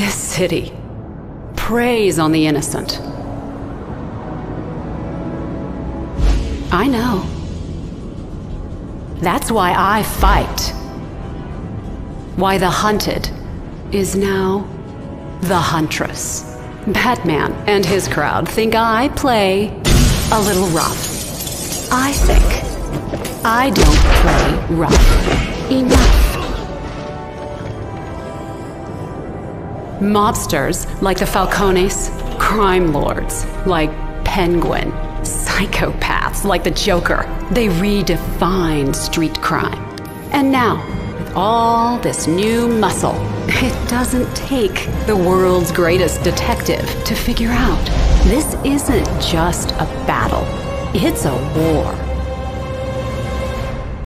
This city preys on the innocent. I know. That's why I fight. Why the hunted is now the huntress. Batman and his crowd think I play a little rough. I think I don't play rough enough. Mobsters like the Falcones, crime lords like Penguin, psychopaths like the Joker. They redefined street crime. And now, with all this new muscle, it doesn't take the world's greatest detective to figure out this isn't just a battle, it's a war.